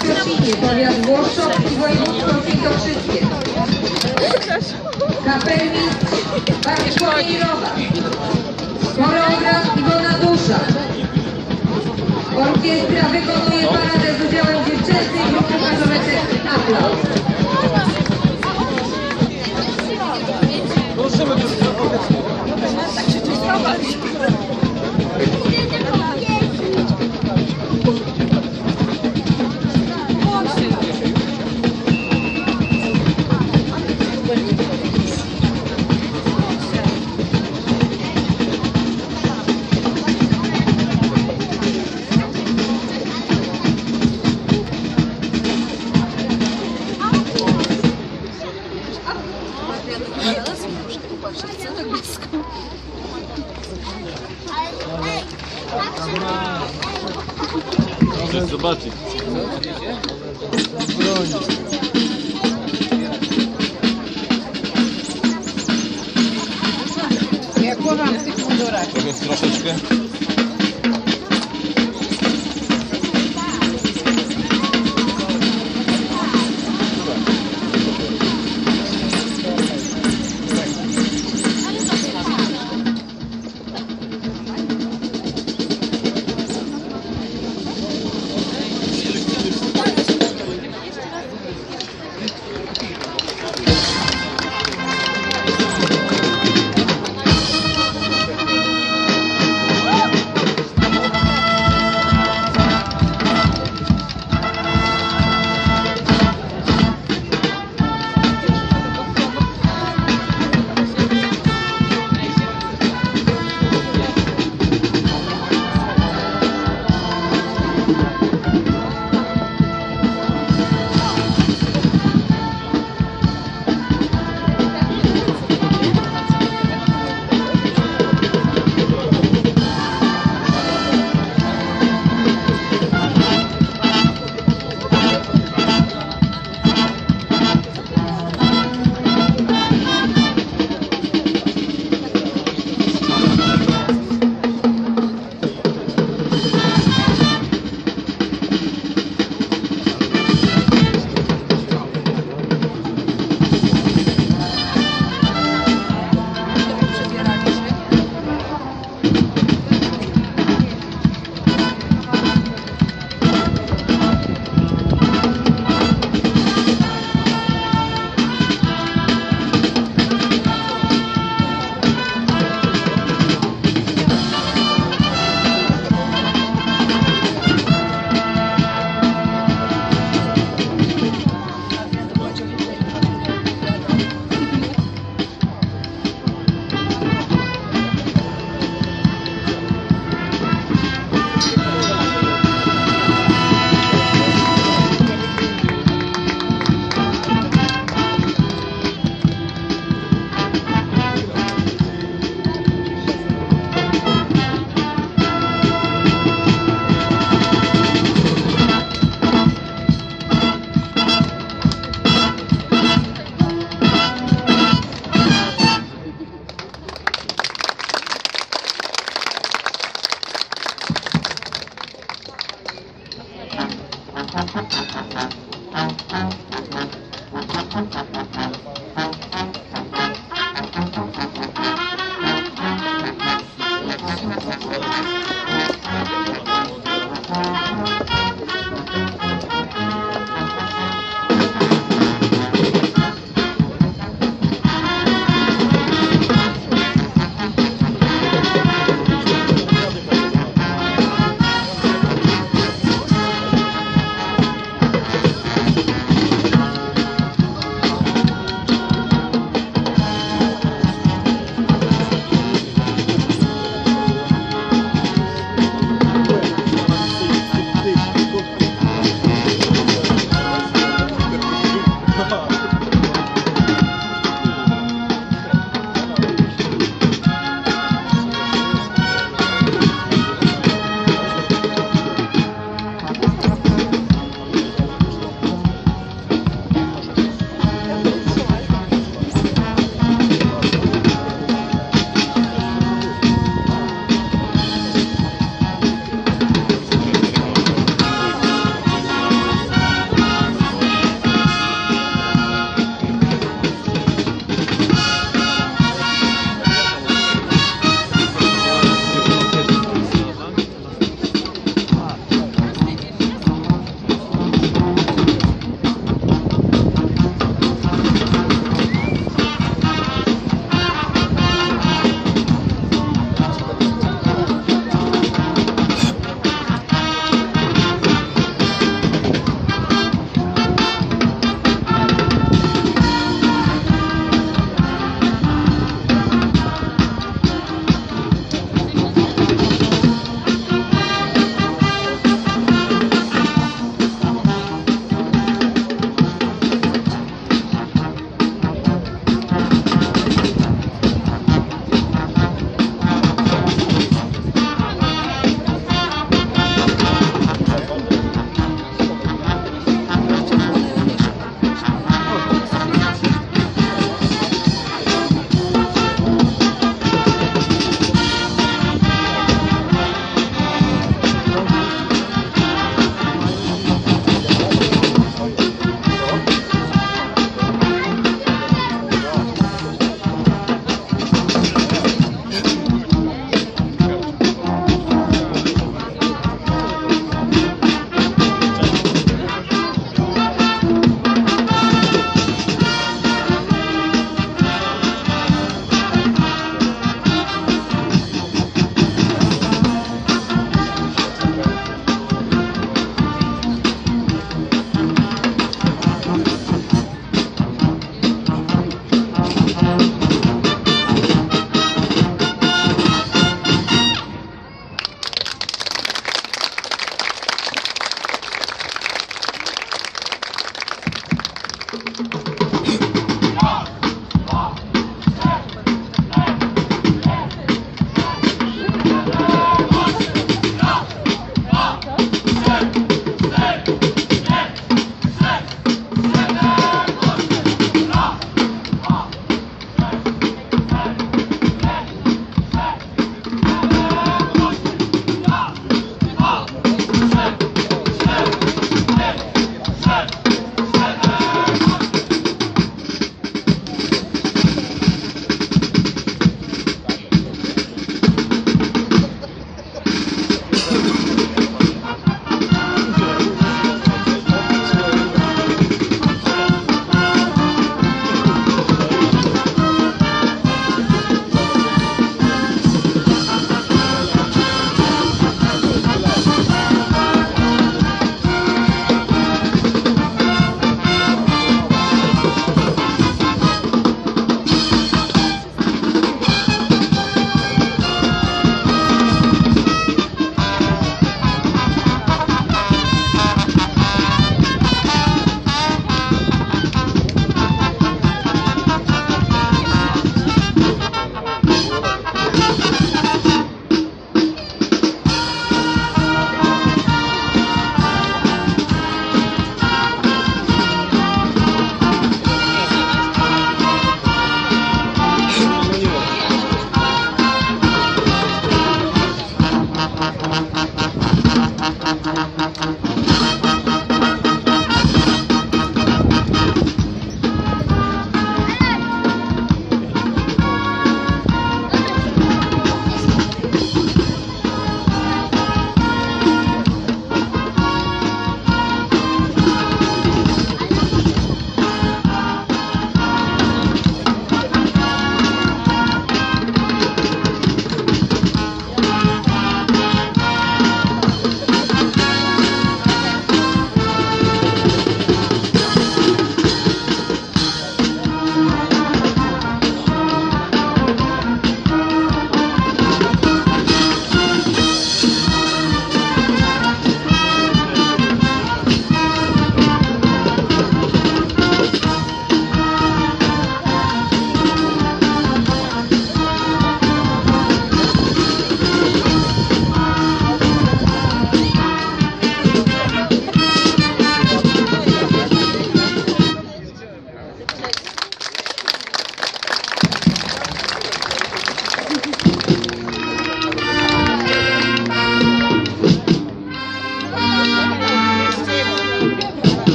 Kocinie, powiat Włoszczok i województwo świętokrzyskie. Kapelmistrz Bartłomiej Rowa. Choreograf Iwona Dusza. Orkiestra wykonuje paradę z udziałem dziewczęcej grupy marzoweczek Aplauz. Możesz zobaczyć. Jak chowam w tych mundurach. Tego troszeczkę.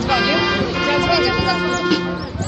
Zadzwonię? Zadzwonię, zadzwonię.